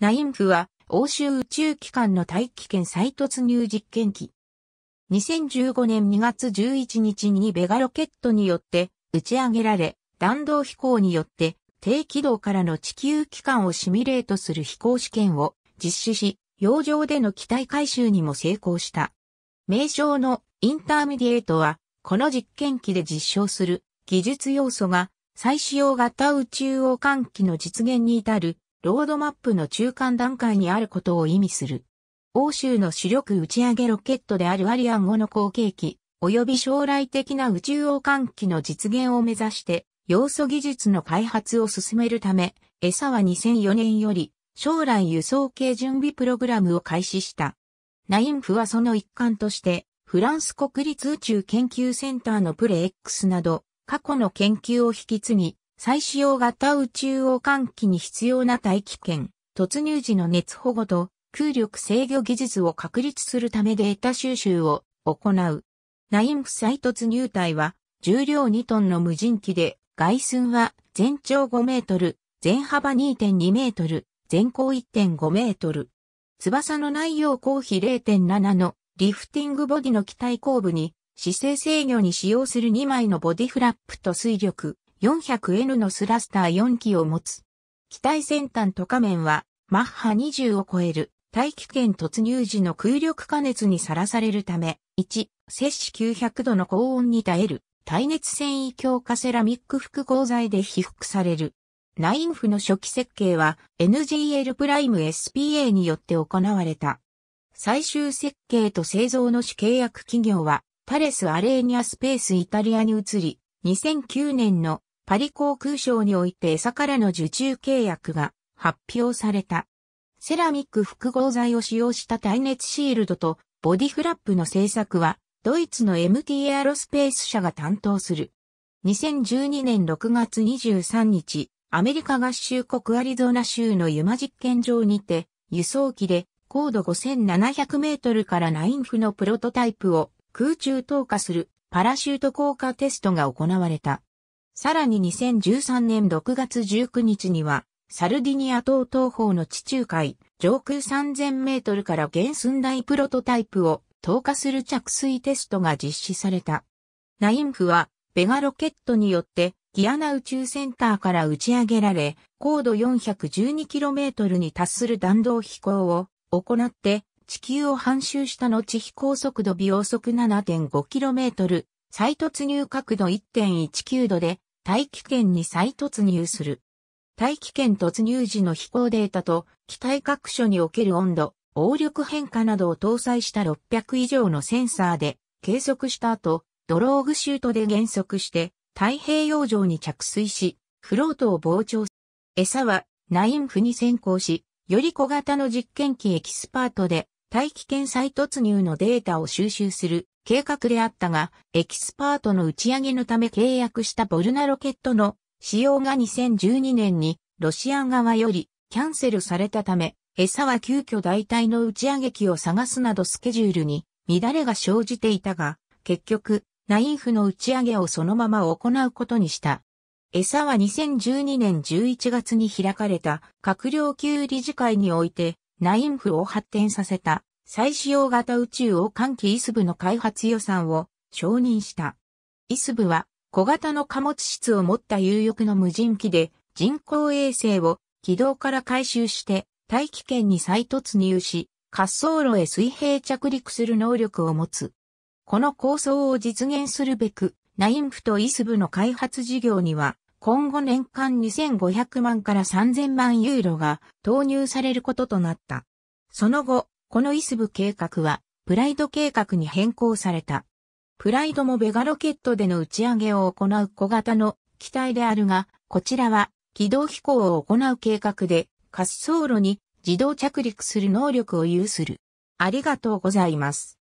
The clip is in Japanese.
ナインフは欧州宇宙機関の大気圏再突入実験機。2015年2月11日にベガロケットによって打ち上げられ、弾道飛行によって低軌道からの地球帰還をシミュレートする飛行試験を実施し、洋上での機体回収にも成功した。名称のインターミディエートは、この実験機で実証する技術要素が再使用型宇宙往還機の実現に至るロードマップの中間段階にあることを意味する。欧州の主力打ち上げロケットであるアリアン5の後継機、及び将来的な宇宙王冠機の実現を目指して、要素技術の開発を進めるため、餌は2004年より、将来輸送系準備プログラムを開始した。ナインフはその一環として、フランス国立宇宙研究センターのプレ X など、過去の研究を引き継ぎ、再使用型宇宙王冠機に必要な大気圏、突入時の熱保護と空力制御技術を確立するためデータ収集を行う。ナインフ再突入体は重量2トンの無人機で外寸は全長5メートル、全幅2.2メートル、全高1.5メートル。翼の内容高比0.7のリフティングボディの機体後部に姿勢制御に使用する2枚のボディフラップと水力、400N のスラスター4機を持つ。機体先端と仮面は、マッハ20を超える大気圏突入時の空力加熱にさらされるため、1、摂氏900度の高温に耐える耐熱繊維強化セラミック複合材で被覆される。ナインフの初期設計は NGL プライム SPA によって行われた。最終設計と製造の主契約企業はタレス・アレーニアスペースイタリアに移り、2009年のパリ航空ショーにおいて餌からの受注契約が発表された。セラミック複合材を使用した耐熱シールドとボディフラップの製作はドイツの MT エアロスペース社が担当する。2012年6月23日、アメリカ合衆国アリゾナ州のユマ実験場にて、輸送機で高度5700メートルからナインフのプロトタイプを空中投下するパラシュート降下テストが行われた。さらに2013年6月19日には、サルディニア島東方の地中海、上空3000メートルから原寸大プロトタイプを投下する着水テストが実施された。ナインフは、ベガロケットによってギアナ宇宙センターから打ち上げられ、高度 412km に達する弾道飛行を行って地球を半周した後飛行速度秒速 7.5km、再突入角度1.19度で大気圏に再突入する。大気圏突入時の飛行データと機体各所における温度、応力変化などを搭載した600以上のセンサーで計測した後、ドローグシュートで減速して太平洋上に着水し、フロートを膨張。 ESAはナインフに先行し、より小型の実験機エキスパートで大気圏再突入のデータを収集する計画であったが、エキスパートの打ち上げのため契約したヴォルナロケットの使用が2012年にロシア側よりキャンセルされたため、 ESAは急遽代替の打ち上げ機を探すなどスケジュールに乱れが生じていたが、結局、ナインフの打ち上げをそのまま行うことにした。餌は2012年11月に開かれた閣僚級理事会において、ナインフを発展させた再使用型宇宙を換気イスブの開発予算を承認した。イスブは小型の貨物室を持った有力の無人機で人工衛星を軌道から回収して大気圏に再突入し滑走路へ水平着陸する能力を持つ。この構想を実現するべく、ナインフとイスブの開発事業には、今後年間2500万から3000万ユーロが投入されることとなった。その後、このイスブ計画は、プライド計画に変更された。プライドもベガロケットでの打ち上げを行う小型の機体であるが、こちらは軌道飛行を行う計画で、滑走路に自動着陸する能力を有する。ありがとうございます。